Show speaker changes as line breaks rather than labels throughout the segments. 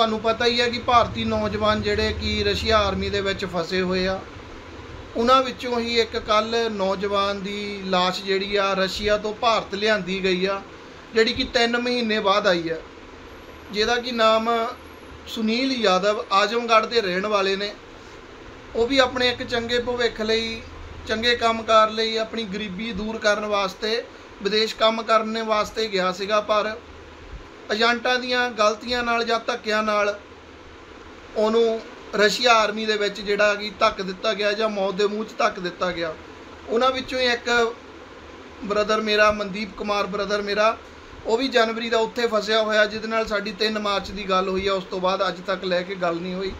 ਤੁਹਾਨੂੰ ਪਤਾ ਹੀ ਹੈ ਕਿ ਭਾਰਤੀ ਨੌਜਵਾਨ ਜਿਹੜੇ ਕਿ ਰਸ਼ੀਆ ਆਰਮੀ ਦੇ ਵਿੱਚ ਫਸੇ ਹੋਏ ਆ, ਉਹਨਾਂ ਵਿੱਚੋਂ ਹੀ ਇੱਕ ਕੱਲ ਨੌਜਵਾਨ ਦੀ লাশ ਜਿਹੜੀ ਆ ਰਸ਼ੀਆ ਤੋਂ ਭਾਰਤ ਲਿਆਂਦੀ ਗਈ ਆ, ਜਿਹੜੀ ਕਿ 3 ਮਹੀਨੇ ਬਾਅਦ ਆਈ ਹੈ। ਜਿਹਦਾ ਕਿ ਨਾਮ ਸੁਨੀਲ ਯਾਦਵ ਆਜਮਗੜ੍ਹ ਦੇ ਰਹਿਣ ਵਾਲੇ ਨੇ। ਉਹ ਵੀ ਆਪਣੇ ਇੱਕ ਚੰਗੇ ਭਵਿੱਖ ਲਈ, ਚੰਗੇ ਕੰਮਕਾਰ ਲਈ ਆਪਣੀ ਗਰੀਬੀ ਦੂਰ ਕਰਨ ਵਾਸਤੇ, ਵਿਦੇਸ਼ ਕੰਮ ਕਰਨ ਵਾਸਤੇ ਗਿਆ ਸੀਗਾ, ਪਰ ਏਜੰਟਾਂ ਦੀਆਂ ਗਲਤੀਆਂ ਨਾਲ ਜਾਂ ਧੱਕਿਆਂ ਨਾਲ ਉਹਨੂੰ ਰਸ਼ੀਆ ਆਰਮੀ ਦੇ ਵਿੱਚ ਜਿਹੜਾ ਕਿ ਧੱਕ ਦਿੱਤਾ ਗਿਆ ਜਾਂ ਮੌਤ ਦੇ ਮੂੰਹ 'ਚ ਧੱਕ ਦਿੱਤਾ ਗਿਆ। ਉਹਨਾਂ ਵਿੱਚੋਂ ਹੀ ਇੱਕ ਬ੍ਰਦਰ ਮੇਰਾ, ਮਨਦੀਪ ਕੁਮਾਰ ਬ੍ਰਦਰ ਮੇਰਾ, ਉਹ ਵੀ ਜਨਵਰੀ ਦਾ ਉੱਥੇ ਫਸਿਆ ਹੋਇਆ, ਜਿਹਦੇ ਨਾਲ ਸਾਡੀ 3 ਮਾਰਚ ਦੀ ਗੱਲ ਹੋਈ ਆ, ਉਸ ਤੋਂ ਬਾਅਦ ਅੱਜ ਤੱਕ ਲੈ ਕੇ ਗੱਲ ਨਹੀਂ ਹੋਈ।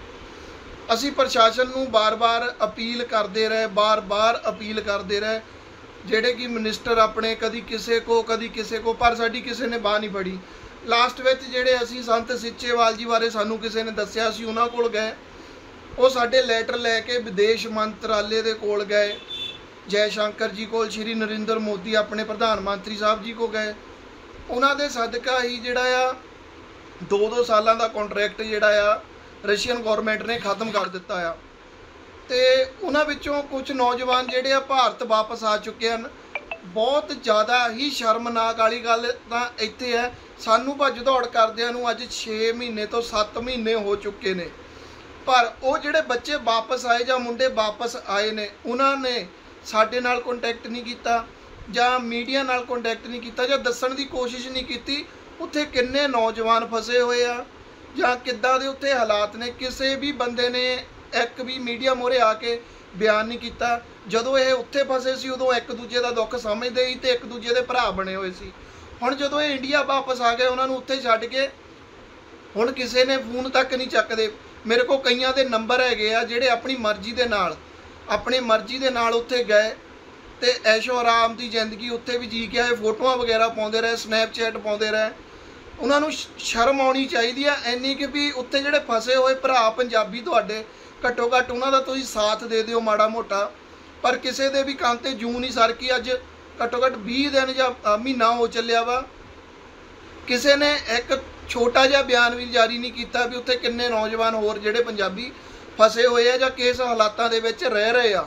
ਅਸੀਂ ਪ੍ਰਸ਼ਾਸਨ ਨੂੰ ਬਾਰ-ਬਾਰ ਅਪੀਲ ਕਰਦੇ ਰਹੇ, ਬਾਰ-ਬਾਰ ਅਪੀਲ ਕਰਦੇ ਰਹੇ। ਜਿਹੜੇ ਕਿ ਮਿਨਿਸਟਰ ਆਪਣੇ ਕਦੀ ਕਿਸੇ ਕੋ, ਕਦੀ ਕਿਸੇ ਕੋ, ਪਰ ਸਾਡੀ ਕਿਸੇ ਨੇ ਬਾਹ ਨਹੀਂ ਫੜੀ। ਲਾਸਟ ਵਿੱਚ ਜਿਹੜੇ ਅਸੀਂ ਸੰਤ ਸਿੱਚੇਵਾਲ ਜੀ ਬਾਰੇ ਸਾਨੂੰ ਕਿਸੇ ਨੇ ਦੱਸਿਆ ਸੀ, ਉਹਨਾਂ ਕੋਲ ਗਏ। ਉਹ ਸਾਡੇ ਲੈਟਰ ਲੈ ਕੇ ਵਿਦੇਸ਼ ਮੰਤਰਾਲੇ ਦੇ ਕੋਲ ਗਏ। ਜੈ ਸ਼ੰਕਰ ਜੀ ਕੋਲ, ਸ਼੍ਰੀ ਨਰਿੰਦਰ ਮੋਦੀ ਆਪਣੇ ਪ੍ਰਧਾਨ ਮੰਤਰੀ ਸਾਹਿਬ ਜੀ ਕੋ ਗਏ। ਉਹਨਾਂ ਦੇ ਸਦਕਾ ਹੀ ਜਿਹੜਾ ਆ 2-2 ਸਾਲਾਂ ਦਾ ਕੰਟਰੈਕਟ ਜਿਹੜਾ ਆ, ਰਸ਼ੀਅਨ ਗਵਰਨਮੈਂਟ ਨੇ ਖਤਮ ਕਰ ਦਿੱਤਾ ਆ। ਤੇ ਉਹਨਾਂ ਵਿੱਚੋਂ ਕੁਝ ਨੌਜਵਾਨ ਜਿਹੜੇ ਆ ਭਾਰਤ ਵਾਪਸ ਆ ਚੁੱਕੇ ਹਨ। ਬਹੁਤ ਜ਼ਿਆਦਾ ਹੀ ਸ਼ਰਮਨਾਕ ਵਾਲੀ ਗੱਲ ਤਾਂ ਇੱਥੇ ਹੈ। ਸਾਨੂੰ ਭੱਜ ਦੌੜ ਕਰਦਿਆਂ ਨੂੰ ਅੱਜ 6 ਮਹੀਨੇ ਤੋਂ 7 ਮਹੀਨੇ ਹੋ ਚੁੱਕੇ ਨੇ। ਪਰ ਉਹ ਜਿਹੜੇ ਬੱਚੇ ਵਾਪਸ ਆਏ ਜਾਂ ਮੁੰਡੇ ਵਾਪਸ ਆਏ ਨੇ, ਉਹਨਾਂ ਨੇ ਸਾਡੇ ਨਾਲ ਕੰਟੈਕਟ ਨਹੀਂ ਕੀਤਾ ਜਾਂ ਮੀਡੀਆ ਨਾਲ ਕੰਟੈਕਟ ਨਹੀਂ ਕੀਤਾ ਜਾਂ ਦੱਸਣ ਦੀ ਕੋਸ਼ਿਸ਼ ਨਹੀਂ ਕੀਤੀ, ਉੱਥੇ ਕਿੰਨੇ ਨੌਜਵਾਨ ਫਸੇ ਹੋਏ ਆ ਜਾਂ ਕਿੱਦਾਂ ਦੇ ਉੱਥੇ ਹਾਲਾਤ ਨੇ, ਕਿਸੇ ਵੀ ਬੰਦੇ ਨੇ ਇੱਕ ਵੀ ਮੀਡੀਆ ਮੋਰੇ ਆ ਕੇ ਬਿਆਨ ਨਹੀਂ ਕੀਤਾ। ਜਦੋਂ ਇਹ ਉੱਥੇ ਫਸੇ ਸੀ, ਉਦੋਂ ਇੱਕ ਦੂਜੇ ਦਾ ਦੁੱਖ ਸਮਝਦੇ ਸੀ ਤੇ ਇੱਕ ਦੂਜੇ ਦੇ ਭਰਾ ਬਣੇ ਹੋਏ ਸੀ। ਹੁਣ ਜਦੋਂ ਇਹ ਇੰਡੀਆ ਵਾਪਸ ਆ ਗਏ, ਉਹਨਾਂ ਨੂੰ ਉੱਥੇ ਛੱਡ ਕੇ ਹੁਣ ਕਿਸੇ ਨੇ ਫੋਨ ਤੱਕ ਨਹੀਂ ਚੱਕਦੇ। ਮੇਰੇ ਕੋਲ ਕਈਆਂ ਦੇ ਨੰਬਰ ਹੈਗੇ ਆ, ਜਿਹੜੇ ਆਪਣੀ ਮਰਜ਼ੀ ਦੇ ਨਾਲ, ਆਪਣੀ ਮਰਜ਼ੀ ਦੇ ਨਾਲ ਉੱਥੇ ਗਏ ਤੇ ਐਸ਼ੋ ਆਰਾਮ ਦੀ ਜ਼ਿੰਦਗੀ ਉੱਥੇ ਵੀ ਜੀ ਕੇ ਆਏ ਫੋਟੋਆਂ ਵਗੈਰਾ ਪਾਉਂਦੇ ਰਹੇ ਸਨੈਪਚੈਟ ਪਾਉਂਦੇ ਰਹੇ। ਉਹਨਾਂ ਨੂੰ ਸ਼ਰਮ ਆਉਣੀ ਚਾਹੀਦੀ ਆ। ਐਨੀ ਕਿ ਵੀ ਉੱਥੇ ਜਿਹੜੇ ਫਸੇ ਹੋਏ ਭਰਾ ਪੰਜਾਬੀ ਤੁਹਾਡੇ ਘੱਟੋ ਘੱਟ ਉਹਨਾਂ ਦਾ ਤੁਸੀਂ ਸਾਥ ਦੇ ਦਿਓ ਮਾੜਾ ਮੋਟਾ। ਪਰ ਕਿਸੇ ਦੇ ਵੀ ਕੰਨ ਤੇ ਜੂ ਨਹੀਂ ਸਰ ਕੀ ਅੱਜ ਘੱਟੋ ਘੱਟ 20 ਦਿਨ ਜਾਂ ਮਹੀਨਾ ਹੋ ਚੱਲਿਆ ਵਾ। ਕਿਸੇ ਨੇ ਇੱਕ ਛੋਟਾ ਜਿਹਾ ਬਿਆਨ ਵੀ ਜਾਰੀ ਨਹੀਂ ਕੀਤਾ ਵੀ ਉੱਥੇ ਕਿੰਨੇ ਨੌਜਵਾਨ ਹੋਰ ਜਿਹੜੇ ਪੰਜਾਬੀ ਫਸੇ ਹੋਏ ਆ ਜਾਂ ਕਿਸ ਹਾਲਾਤਾਂ ਦੇ ਵਿੱਚ ਰਹਿ ਰਹੇ ਆ।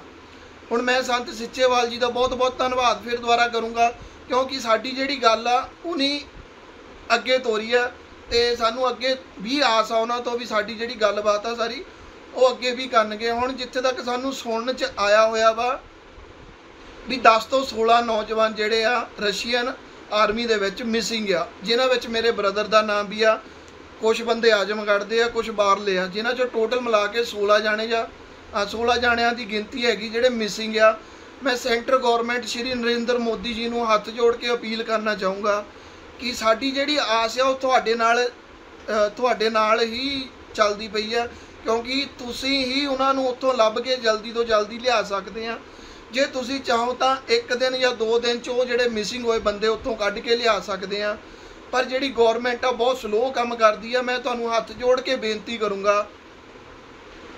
ਹੁਣ ਮੈਂ ਸੰਤ ਸਿੱਚੇਵਾਲ ਜੀ ਦਾ ਬਹੁਤ ਬਹੁਤ ਧੰਨਵਾਦ। ਫਿਰ ਦੁਬਾਰਾ ਕਰੂੰਗਾ, ਕਿਉਂਕਿ ਸਾਡੀ ਜਿਹੜੀ ਗੱਲ ਆ, ਉਨੀ ਅੱਗੇ ਤੋਰੀ ਆ ਤੇ ਸਾਨੂੰ ਅੱਗੇ ਵੀ ਆਸ ਆ ਉਹਨਾਂ ਤੋਂ ਵੀ ਸਾਡੀ ਜਿਹੜੀ ਗੱਲਬਾਤ ਆ ਸਾਰੀ ਉਹ ਅੱਗੇ ਵੀ ਕਰਨਗੇ। ਹੁਣ ਜਿੱਥੇ ਤੱਕ ਸਾਨੂੰ ਸੁਣਨ ਚ ਆਇਆ ਹੋਇਆ ਵਾ ਵੀ 10 ਤੋਂ 16 ਨੌਜਵਾਨ ਜਿਹੜੇ ਆ ਰਸ਼ੀਅਨ ਆਰਮੀ ਦੇ ਵਿੱਚ ਮਿਸਿੰਗ ਆ। ਜਿਨ੍ਹਾਂ ਵਿੱਚ ਮੇਰੇ ਬ੍ਰਦਰ ਦਾ ਨਾਮ ਵੀ ਆ ਕੁਝ ਬੰਦੇ ਆਜਮਗੜ੍ਹ ਦੇ ਆ ਕੁਝ ਬਾਹਰਲੇ ਆ। ਜਿਨ੍ਹਾਂ ਚੋਂ ਟੋਟਲ ਮਿਲਾ ਕੇ 16 ਜਾਣੇ ਜਾਂ ਅ, 16 ਜਾਣਿਆਂ ਦੀ ਗਿਣਤੀ ਹੈਗੀ ਜਿਹੜੇ ਮਿਸਿੰਗ ਆ। ਮੈਂ ਸੈਂਟਰ ਗਵਰਨਮੈਂਟ ਸ਼੍ਰੀ ਨਰਿੰਦਰ ਮੋਦੀ ਜੀ ਨੂੰ ਹੱਥ ਜੋੜ ਕੇ ਅਪੀਲ ਕਰਨਾ ਚਾਹੂੰਗਾ ਕਿ ਸਾਡੀ ਜਿਹੜੀ ਆਸ ਆ ਉਹ ਤੁਹਾਡੇ ਨਾਲ ਤੁਹਾਡੇ ਨਾਲ ਹੀ ਚੱਲਦੀ ਪਈ ਆ। ਕਿਉਂਕਿ ਤੁਸੀਂ ਹੀ ਉਹਨਾਂ ਨੂੰ ਉੱਥੋਂ ਲੱਭ ਕੇ ਜਲਦੀ ਤੋਂ ਜਲਦੀ ਲਿਆ ਸਕਦੇ ਆ। ਜੇ ਤੁਸੀਂ ਚਾਹੋ ਤਾਂ ਇੱਕ ਦਿਨ ਜਾਂ ਦੋ ਦਿਨ ਚ ਉਹ ਜਿਹੜੇ ਮਿਸਿੰਗ ਹੋਏ ਬੰਦੇ ਉੱਥੋਂ ਕੱਢ ਕੇ ਲਿਆ ਸਕਦੇ ਆ। ਪਰ ਜਿਹੜੀ ਗਵਰਨਮੈਂਟ ਆ, ਬਹੁਤ ਸਲੋ ਕੰਮ ਕਰਦੀ ਆ। ਮੈਂ ਤੁਹਾਨੂੰ ਹੱਥ ਜੋੜ ਕੇ ਬੇਨਤੀ ਕਰੂੰਗਾ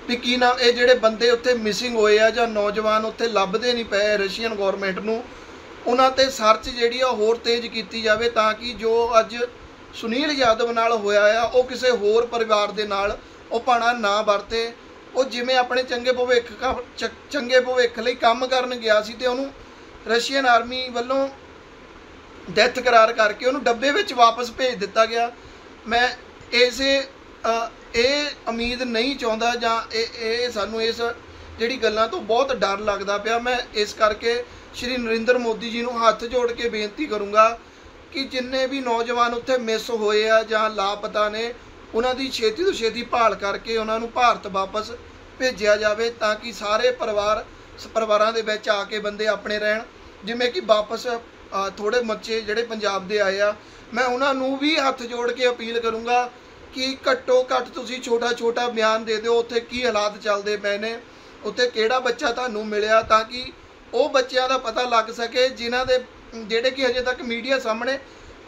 ਵੀ ਕੀ ਨਾ ਇਹ ਜਿਹੜੇ ਬੰਦੇ ਉੱਥੇ ਮਿਸਿੰਗ ਹੋਏ ਆ ਜਾਂ ਨੌਜਵਾਨ ਉੱਥੇ ਲੱਭਦੇ ਨਹੀਂ ਪਏ ਰਸ਼ੀਅਨ ਗਵਰਨਮੈਂਟ ਨੂੰ, ਉਹਨਾਂ ਤੇ ਸਰਚ ਜਿਹੜੀ ਆ ਹੋਰ ਤੇਜ਼ ਕੀਤੀ ਜਾਵੇ ਤਾਂ ਕਿ ਜੋ ਅੱਜ ਸੁਨੀਲ ਯਾਦਵ ਨਾਲ ਹੋਇਆ ਆ, ਉਹ ਕਿਸੇ ਹੋਰ ਪਰਿਵਾਰ ਦੇ ਨਾਲ ਉਹ ਭਾਣਾ ਨਾ ਵਰਤੇ, ਉਹ ਜਿਵੇਂ ਆਪਣੇ ਚੰਗੇ ਭਵਿੱਖ ਕ- ਚੰਗੇ ਭਵਿੱਖ ਲਈ ਕੰਮ ਕਰਨ ਗਿਆ ਸੀ ਤੇ ਉਹਨੂੰ ਰਸ਼ੀਅਨ ਆਰਮੀ ਵੱਲੋਂ ਡੈਥ ਕਰਾਰ ਕਰਕੇ ਉਹਨੂੰ ਡੱਬੇ ਵਿੱਚ ਵਾਪਸ ਭੇਜ ਦਿੱਤਾ ਗਿਆ। ਮੈਂ ਇਸੇ ਇਹ ਉਮੀਦ ਨਹੀਂ ਚਾਹੁੰਦਾ ਜਾਂ ਇਹ ਇਹ ਸਾਨੂੰ ਇਸ ਜਿਹੜੀ ਗੱਲਾਂ ਤੋਂ ਬਹੁਤ ਡਰ ਲੱਗਦਾ ਪਿਆ। ਮੈਂ ਇਸ ਕਰਕੇ ਸ਼੍ਰੀ ਨਰਿੰਦਰ ਮੋਦੀ ਜੀ ਨੂੰ ਹੱਥ ਜੋੜ ਕੇ ਬੇਨਤੀ ਕਰੂੰਗਾ ਕਿ ਜਿੰਨੇ ਵੀ ਨੌਜਵਾਨ ਉੱਥੇ ਮਿਸ ਹੋਏ ਆ ਜਾਂ ਲਾਪਤਾ ਨੇ ਉਹਨਾਂ ਦੀ ਛੇਤੀ ਤੋਂ ਛੇਤੀ ਭਾਲ ਕਰਕੇ ਉਹਨਾਂ ਨੂੰ ਭਾਰਤ ਵਾਪਸ ਭੇਜਿਆ ਜਾਵੇ ਤਾਂ ਕਿ ਸਾਰੇ ਪਰਿਵਾਰ ਪਰਿਵਾਰਾਂ ਦੇ ਵਿੱਚ ਆ ਕੇ ਬੰਦੇ ਆਪਣੇ ਰਹਿਣ। ਜਿਵੇਂ ਕਿ ਵਾਪਸ ਅ, ਥੋੜੇ ਬੱਚੇ ਜਿਹੜੇ ਪੰਜਾਬ ਦੇ ਆਏ ਆ ਮੈਂ ਉਹਨਾਂ ਨੂੰ ਵੀ ਹੱਥ ਜੋੜ ਕੇ ਅਪੀਲ ਕਰੂੰਗਾ ਕਿ ਘੱਟੋ ਘੱਟ ਤੁਸੀਂ ਛੋਟਾ ਛੋਟਾ ਬਿਆਨ ਦੇ ਦਿਓ ਉੱਥੇ ਕੀ ਹਾਲਾਤ ਚੱਲਦੇ ਪਏ ਨੇ ਉੱਥੇ ਕਿਹੜਾ ਬੱਚਾ ਤੁਹਾਨੂੰ ਮਿਲਿਆ ਤਾਂ ਕਿ ਉਹ ਬੱਚਿਆਂ ਦਾ ਪਤਾ ਲੱਗ ਸਕੇ ਜਿਨ੍ਹਾਂ ਦੇ ਜਿਹੜੇ ਕਿ ਹਜੇ ਤੱਕ ਮੀਡੀਆ ਸਾਹਮਣੇ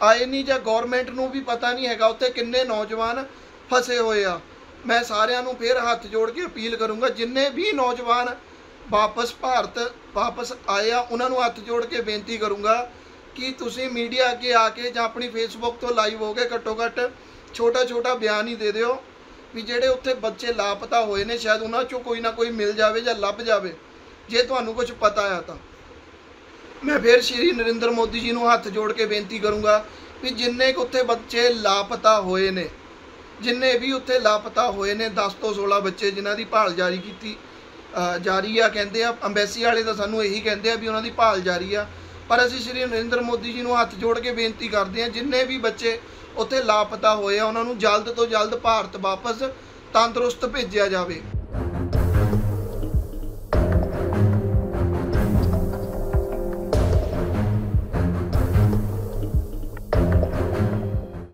ਆਏ ਨਹੀਂ ਜਾਂ ਗਵਰਨਮੈਂਟ ਨੂੰ ਵੀ ਪਤਾ ਨਹੀਂ ਹੈਗਾ ਉੱਥੇ ਕਿੰਨੇ ਨੌਜਵਾਨ ਫਸੇ ਹੋਏ ਆ। ਮੈਂ ਸਾਰਿਆਂ ਨੂੰ ਫੇਰ ਹੱਥ ਜੋੜ ਕੇ ਅਪੀਲ ਕਰੂੰਗਾ, ਜਿੰਨੇ ਵੀ ਨੌਜਵਾਨ ਵਾਪਸ ਭਾਰਤ ਵਾਪਸ ਆਏ ਆ, ਉਹਨਾਂ ਨੂੰ ਹੱਥ ਜੋੜ ਕੇ ਬੇਨਤੀ ਕਰੂੰਗਾ ਕਿ ਤੁਸੀਂ ਮੀਡੀਆ ਅੱਗੇ ਆ ਕੇ ਜਾਂ ਆਪਣੀ ਫੇਸਬੁੱਕ ਤੋਂ ਲਾਈਵ ਹੋ ਕੇ ਘੱਟੋ ਘੱਟ ਛੋਟਾ ਛੋਟਾ ਬਿਆਨ ਹੀ ਦੇ ਦਿਓ ਵੀ ਜਿਹੜੇ ਉੱਥੇ ਬੱਚੇ ਲਾਪਤਾ ਹੋਏ ਨੇ, ਸ਼ਾਇਦ ਉਹਨਾਂ ਚੋਂ ਕੋਈ ਨਾ ਕੋਈ ਮਿਲ ਜਾਵੇ ਜਾਂ ਲੱਭ ਜਾਵੇ। ਜੇ ਤੁਹਾਨੂੰ ਕੁਝ ਪਤਾ ਆ ਤਾਂ। ਮੈਂ ਫਿਰ ਸ਼੍ਰੀ ਨਰਿੰਦਰ ਮੋਦੀ ਜੀ ਨੂੰ ਹੱਥ ਜੋੜ ਕੇ ਬੇਨਤੀ ਕਰੂੰਗਾ ਵੀ ਜਿੰਨੇ ਕੁ ਉੱਥੇ ਬੱਚੇ ਲਾਪਤਾ ਹੋਏ ਨੇ ਜਿੰਨੇ ਵੀ ਉੱਥੇ ਲਾਪਤਾ ਹੋਏ ਨੇ 10 ਤੋਂ 16 ਬੱਚੇ ਜਿਨ੍ਹਾਂ ਦੀ ਭਾਲ ਜਾਰੀ ਕੀਤੀ ਅ, ਜਾਰੀ ਆ ਕਹਿੰਦੇ ਆ ਅੰਬੈਸੀ ਵਾਲੇ ਤਾਂ ਸਾਨੂੰ ਇਹੀ ਕਹਿੰਦੇ ਆ ਵੀ ਉਹਨਾਂ ਦੀ ਭਾਲ ਜਾਰੀ ਆ ਪਰ ਅਸੀਂ ਸ਼੍ਰੀ ਨਰਿੰਦਰ ਮੋਦੀ ਜੀ ਨੂੰ ਹੱਥ ਜੋੜ ਕੇ ਬੇਨਤੀ ਕਰਦੇ ਆ ਜਿੰਨੇ ਵੀ ਬੱਚੇ ਉੱਥੇ ਲਾਪਤਾ ਹੋਏ ਆ ਉਹਨਾਂ ਨੂੰ ਜਲਦ ਤੋਂ ਜਲਦ ਭਾਰਤ ਵਾਪਸ ਤੰਦਰੁਸਤ ਭੇਜਿਆ ਜਾਵੇ।